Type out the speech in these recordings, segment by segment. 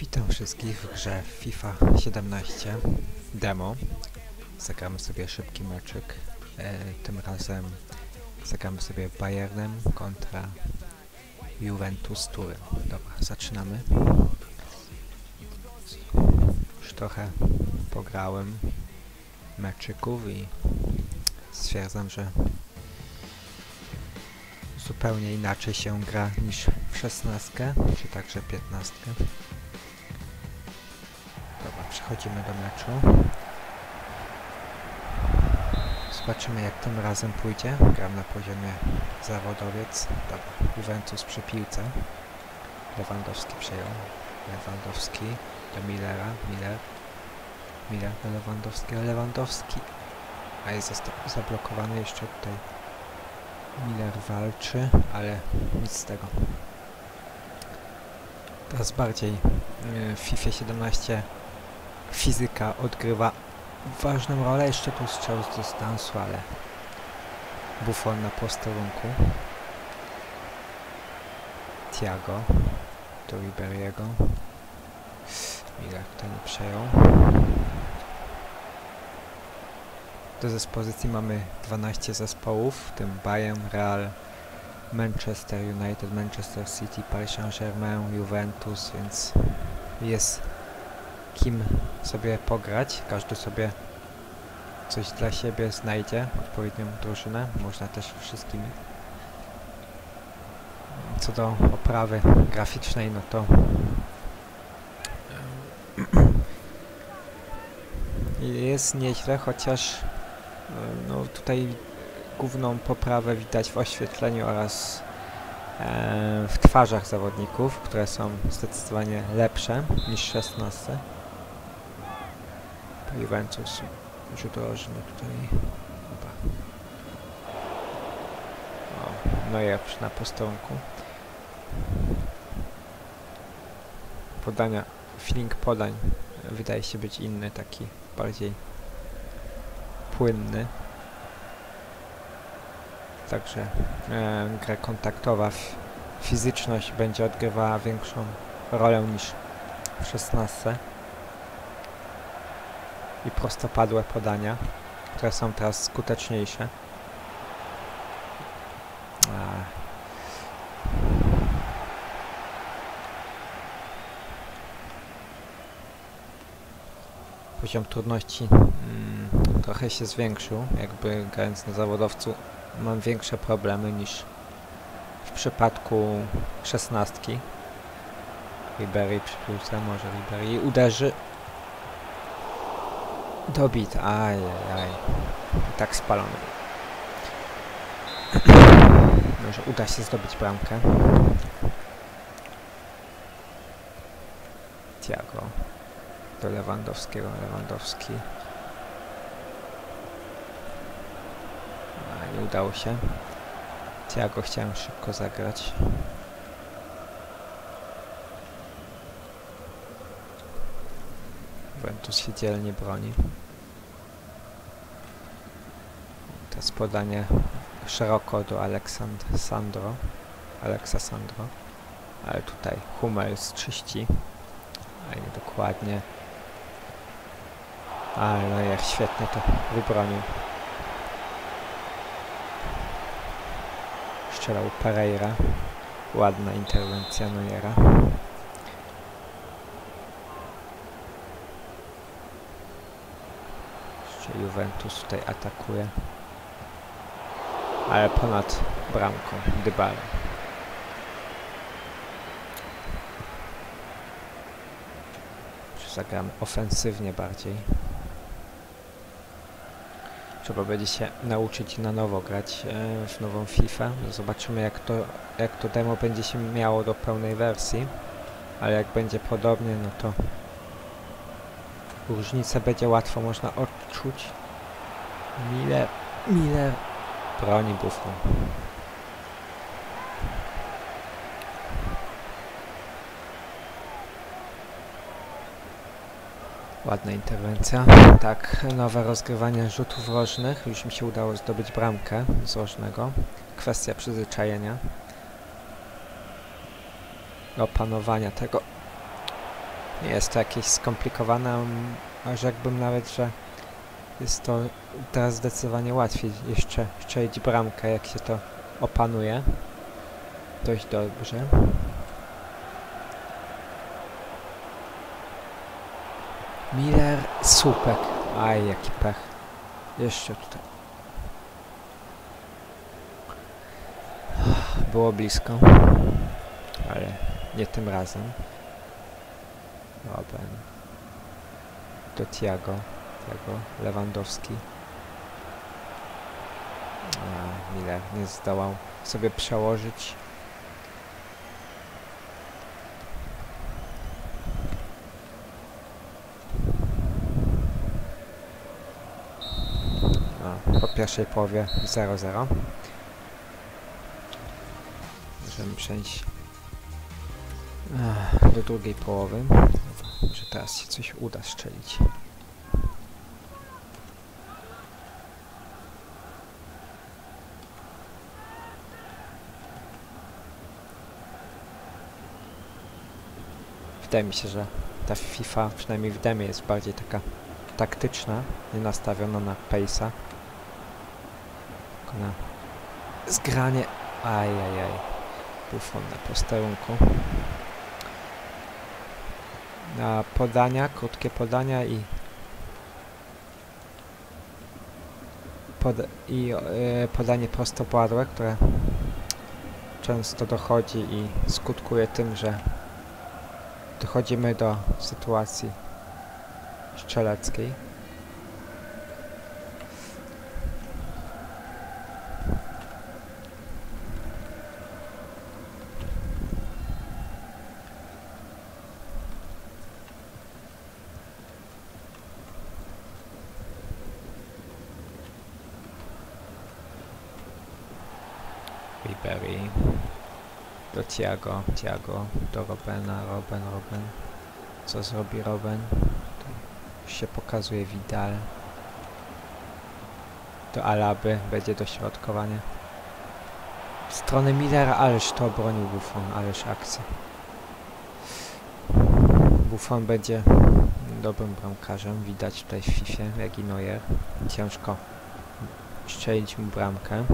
Witam wszystkich w grze FIFA 17 demo. Zagramy sobie szybki meczyk. E, tym razem zagramy sobie Bayernem kontra Juventus Turyn. Dobra, zaczynamy. Już trochę pograłem meczyków i stwierdzam, że zupełnie inaczej się gra niż w 16 czy także 15. Przechodzimy do meczu. Zobaczymy jak tym razem pójdzie. Gram na poziomie zawodowiec. Dobra, Juventus przy piłce. Lewandowski przejął. Lewandowski do Millera. Miller. Miller do Lewandowskiego. Lewandowski. A jest zablokowany jeszcze tutaj. Miller walczy, ale nic z tego. Teraz bardziej y, w FIFA 17 fizyka odgrywa ważną rolę. Jeszcze tu strzał z dystansu, ale Buffon na posterunku. Thiago do Riberiego. Miller to nie przejął. Do dyspozycji mamy 12 zespołów, w tym Bayern, Real, Manchester United, Manchester City, Paris Saint-Germain, Juventus, więc jest kim sobie pograć. Każdy sobie coś dla siebie znajdzie, odpowiednią drużynę. Można też wszystkimi. Co do oprawy graficznej, no to jest nieźle, chociaż no tutaj główną poprawę widać w oświetleniu oraz e, w twarzach zawodników, które są zdecydowanie lepsze niż 16. Juventus rzut rożny tutaj. Chyba. O, no i na posterunku. Podania, feeling podań wydaje się być inny, taki bardziej płynny. Także e, gra kontaktowa, fizyczność będzie odgrywała większą rolę niż w 16. I prostopadłe podania, które są teraz skuteczniejsze. Poziom trudności mm, trochę się zwiększył, jakby grając na zawodowcu mam większe problemy niż w przypadku szesnastki. Ribery przy piłce, może Ribery uderzy. Dobit, ajajaj. I tak spalony. może uda się zdobyć bramkę. Tiago do Lewandowskiego, Lewandowski. A, nie udało się. Tiago chciałem szybko zagrać. Juventus się dzielnie broni. Teraz podanie szeroko do Aleksandr Sandro. Aleksa Sandro. Ale tutaj Hummels czyści. Ale nie dokładnie. Ale no jak świetnie to wybronił. Strzelał Pereira. Ładna interwencja Neuera. Juventus tutaj atakuje. Ale ponad bramką Dybala. Zagram ofensywnie bardziej. Trzeba będzie się nauczyć na nowo grać e, w nową FIFA. Zobaczymy jak to, jak to demo będzie się miało do pełnej wersji. Ale jak będzie podobnie, no to różnicę będzie łatwo można odczuć. Miller, Miller broni Buffon. Ładna interwencja. Tak, nowe rozgrywanie rzutów rożnych. Już mi się udało zdobyć bramkę z rożnego. Kwestia przyzwyczajenia. Opanowania tego. Nie jest to jakieś skomplikowane, a rzekłbym nawet, że jest to teraz zdecydowanie łatwiej jeszcze strzelić bramkę, jak się to opanuje. Dość dobrze. Miller, słupek. Aj, jaki pech. Jeszcze tutaj. Było blisko, ale nie tym razem. Robben. Do Tiago. Tiago. Lewandowski. A, Miller nie zdołał sobie przełożyć. Po pierwszej połowie 0-0. Możemy przejść do drugiej połowy. Może teraz się coś uda strzelić. Wydaje mi się, że ta FIFA, przynajmniej w demie, jest bardziej taka taktyczna, nie nastawiona na pace'a. Tylko na zgranie. Ajajaj. Buffon na posterunku. Na podania, krótkie podania i pod, i e, podanie prostopadłe, które często dochodzi i skutkuje tym, że dochodzimy do sytuacji strzeleckiej. Do Tiago, Tiago do Robena, Roben, Roben. Co zrobi Roben? Tu się pokazuje Vidal. Do Alaby będzie dośrodkowanie. W stronę Millera, ależ to obronił Buffon, ależ akcja. Buffon będzie dobrym bramkarzem, widać tutaj w FIFA, jak i Neuer. Ciężko strzelić mu bramkę.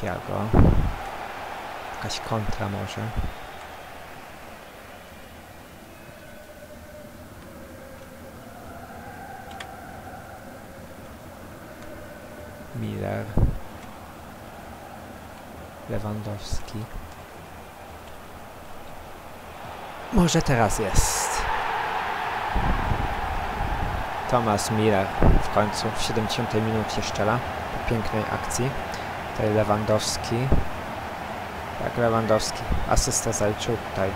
Tiago. Jakaś kontra może. Miller. Lewandowski. Może teraz jest. Thomas Miller w końcu w 70 minucie strzela po pięknej akcji. Tutaj Lewandowski. Tak, Lewandowski. Asysta zaliczył tutaj.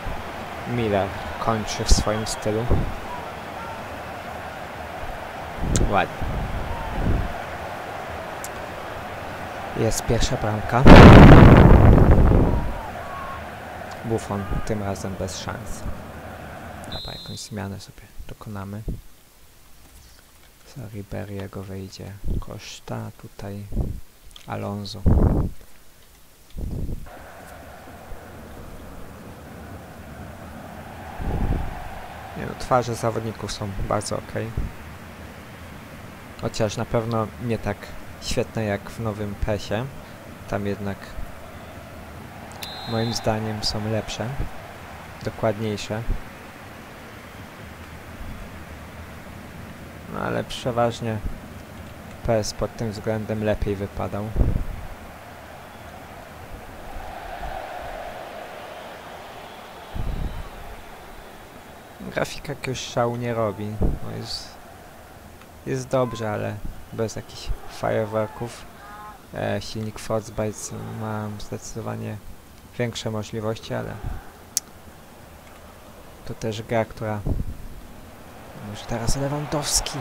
Miller kończy w swoim stylu. Ładnie. Jest pierwsza bramka. Buffon tym razem bez szans. Dobra, jakąś zmianę sobie dokonamy. Za Riberiego wejdzie Koszta, tutaj Alonso. Nie no, twarze zawodników są bardzo ok. Chociaż na pewno nie tak świetne jak w nowym PESie. Tam jednak moim zdaniem są lepsze, dokładniejsze. No ale przeważnie PS pod tym względem lepiej wypadał. Grafika jakiegoś szału nie robi. No jest, jest dobrze, ale bez jakichś fireworków. E, silnik Frostbite ma zdecydowanie większe możliwości, ale to też gra, która może teraz Lewandowski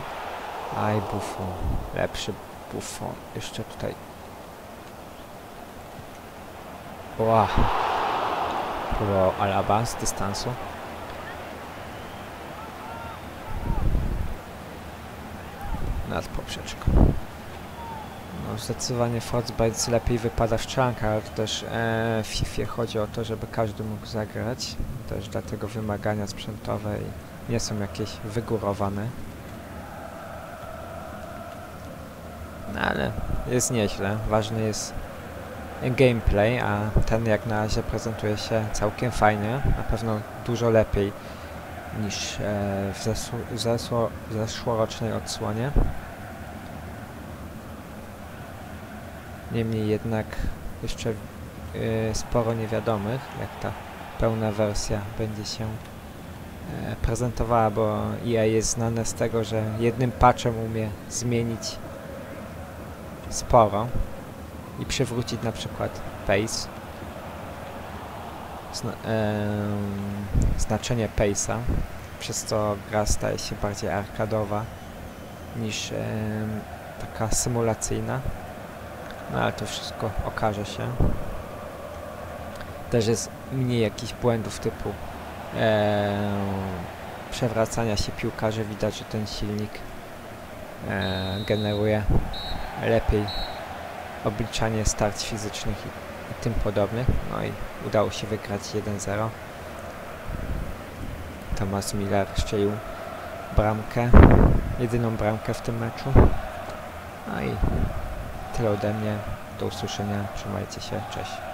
Aj, Buffon. Lepszy Buffon. Jeszcze tutaj. Ła. Próbował Alaba z dystansu. Nad poprzeczką. No zdecydowanie Frostbite lepiej wypada w czankach, ale to też e, w FIFA chodzi o to, żeby każdy mógł zagrać. Też dlatego wymagania sprzętowe nie są jakieś wygórowane. No ale jest nieźle. Ważny jest gameplay, a ten jak na razie prezentuje się całkiem fajnie. Na pewno dużo lepiej niż e, w zeszło- zeszło- zeszłorocznej odsłonie. Niemniej jednak jeszcze y, sporo niewiadomych, jak ta pełna wersja będzie się e, prezentowała, bo EA jest znane z tego, że jednym patchem umie zmienić sporo i przywrócić na przykład pace, zna, znaczenie pace'a, przez co gra staje się bardziej arkadowa niż taka symulacyjna. No ale to wszystko okaże się. Też jest mniej jakichś błędów typu przewracania się piłkarzy. Widać, że ten silnik e, generuje lepiej obliczanie starć fizycznych i, i tym podobnych. No i udało się wygrać 1-0. Thomas Miller strzelił bramkę, jedyną bramkę w tym meczu. No i tyle ode mnie. Do usłyszenia. Trzymajcie się. Cześć.